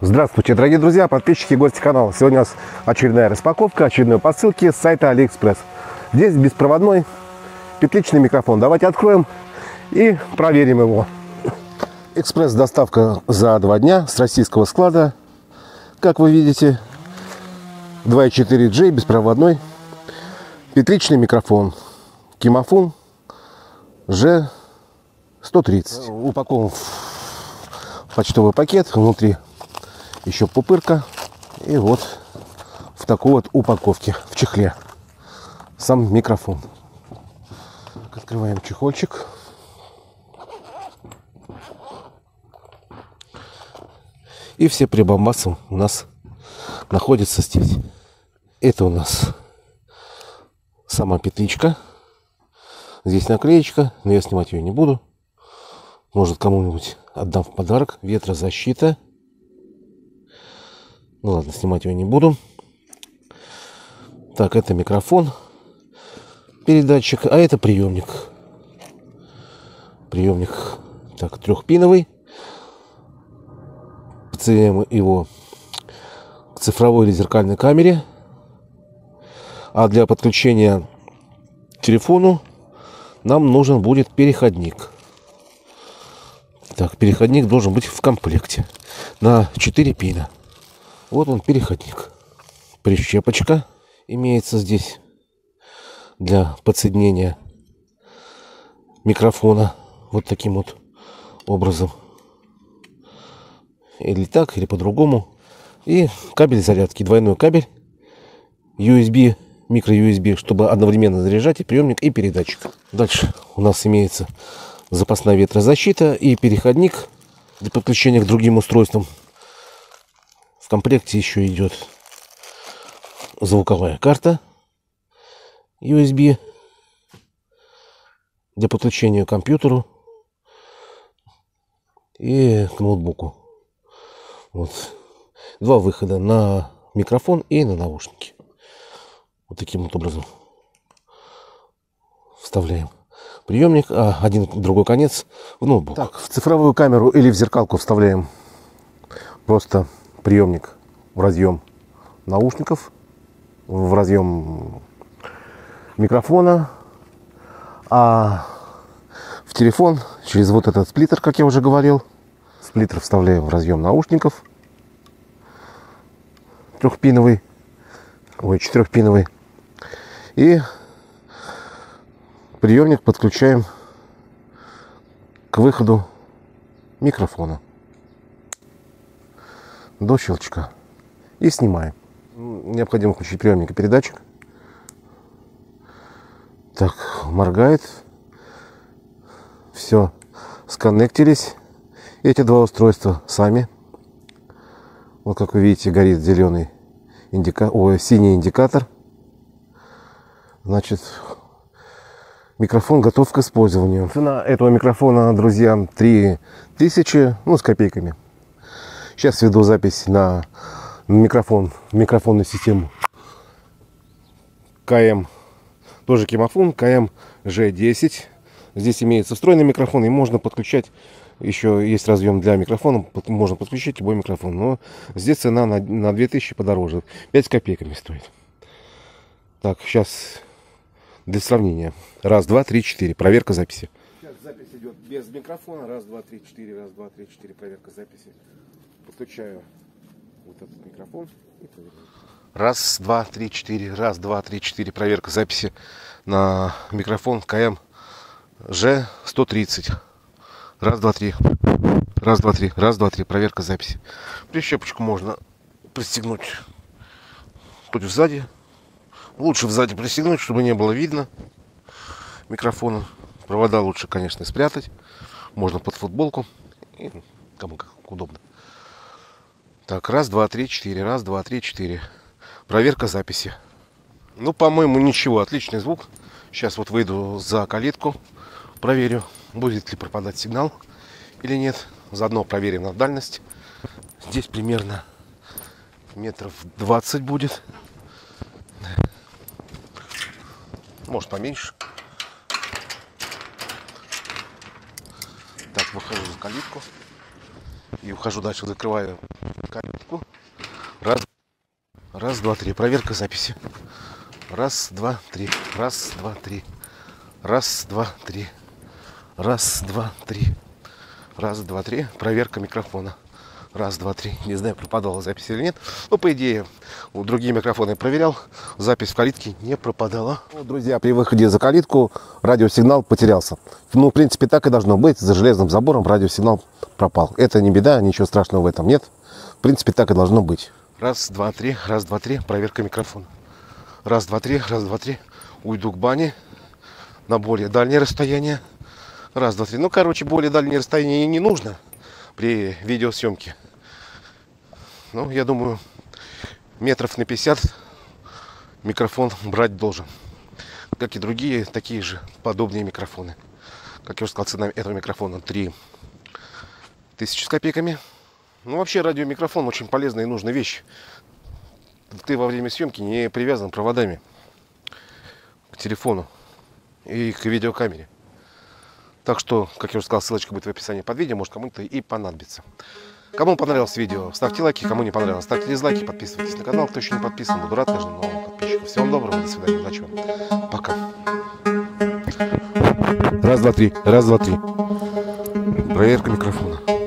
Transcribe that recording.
Здравствуйте, дорогие друзья, подписчики и гости канала. Сегодня у нас очередная распаковка, очередной посылки с сайта AliExpress. Здесь беспроводной петличный микрофон. Давайте откроем и проверим его. Экспресс-доставка за два дня с российского склада. Как вы видите, 2.4G беспроводной петличный микрофон. Кимофон G130. Упакован в почтовый пакет. Внутри еще пупырка. И вот в такой вот упаковке, в чехле. Сам микрофон. Открываем чехольчик. И все прибамбасы у нас находятся здесь. Это у нас сама петличка. Здесь наклеечка, но я снимать ее не буду. Может кому-нибудь отдам в подарок. Ветрозащита. Ну ладно, снимать его не буду. Так, это микрофон, передатчик, а это приемник. Приемник, так, трехпиновый. Подсоединяем его к цифровой или зеркальной камере. А для подключения к телефону нам нужен будет переходник. Так, переходник должен быть в комплекте на 4 пина. Вот он переходник. Прищепочка имеется здесь для подсоединения микрофона вот таким вот образом. Или так, или по-другому. И кабель зарядки, двойной кабель USB, микро-USB, чтобы одновременно заряжать и приемник, и передатчик. Дальше у нас имеется запасная ветрозащита и переходник для подключения к другим устройствам в комплекте еще идет звуковая карта USB для подключения к компьютеру и к ноутбуку. Вот. Два выхода на микрофон и на наушники. Вот таким вот образом вставляем приемник, а один другой конец в ноутбук. Так, в цифровую камеру или в зеркалку вставляем просто приемник в разъем наушников, в разъем микрофона, а в телефон через вот этот сплиттер, как я уже говорил, сплиттер вставляем в разъем наушников. Трехпиновый, ой, четырехпиновый, и приемник подключаем к выходу микрофона до щелчка. И снимаем. Необходимо включить приемник и передатчик. Так, моргает. Все, сконнектились. Эти два устройства сами. Вот как вы видите, горит зеленый индика... Ой, синий индикатор. Значит, микрофон готов к использованию. Цена этого микрофона, друзья, 3000, ну, с копейками. Сейчас веду запись на микрофон, микрофонную систему КМ, тоже кимофон, КМ G10. Здесь имеется встроенный микрофон и можно подключать, еще есть разъем для микрофона, можно подключить любой микрофон. Но здесь цена на, на 2000 подороже, 5 копейками стоит. Так, сейчас для сравнения. Раз, два, три, четыре. Проверка записи. Сейчас запись идет без микрофона. Раз, два, три, четыре. Раз, два, три, четыре. Проверка записи подключаю вот этот микрофон и проверяю. Раз, два, три, четыре. Раз, два, три, четыре. Проверка записи на микрофон КМ Ж130. Раз, два, три. Раз, два, три. Раз, два, три. Проверка записи. Прищепочку можно пристегнуть хоть сзади. Лучше сзади пристегнуть, чтобы не было видно микрофона. Провода лучше, конечно, спрятать. Можно под футболку. И кому как удобно. Так, раз, два, три, четыре. Раз, два, три, четыре. Проверка записи. Ну, по-моему, ничего. Отличный звук. Сейчас вот выйду за калитку. Проверю, будет ли пропадать сигнал или нет. Заодно проверим на дальность. Здесь примерно метров 20 будет. Может поменьше. Так, выхожу за калитку. И ухожу дальше, закрываю. Раз, два, три. Проверка записи. Раз, два, три. Раз, два, три. Раз, два, три. Раз, два, три. Раз, два, три. Проверка микрофона. Раз, два, три. Не знаю, пропадала запись или нет. Но, по идее, у другие микрофоны проверял. Запись в калитке не пропадала. Ну, друзья, при выходе за калитку радиосигнал потерялся. Ну, в принципе, так и должно быть. За железным забором радиосигнал пропал. Это не беда, ничего страшного в этом нет. В принципе, так и должно быть. Раз, два, три. Раз, два, три. Проверка микрофона. Раз, два, три. Раз, два, три. Уйду к бане на более дальнее расстояние. Раз, два, три. Ну, короче, более дальнее расстояние не нужно при видеосъемке. Ну, я думаю, метров на 50 микрофон брать должен. Как и другие такие же подобные микрофоны. Как я уже сказал, цена этого микрофона 3 тысячи с копейками. Ну, вообще, радиомикрофон очень полезная и нужная вещь. Ты во время съемки не привязан проводами к телефону и к видеокамере. Так что, как я уже сказал, ссылочка будет в описании под видео, может кому-то и понадобится. Кому понравилось видео, ставьте лайки, кому не понравилось, ставьте дизлайки, подписывайтесь на канал, кто еще не подписан, буду рад каждому новому подписчику. Всего доброго, до свидания, удачи вам. Пока. Раз, два, три, раз, два, три. Проверка микрофона.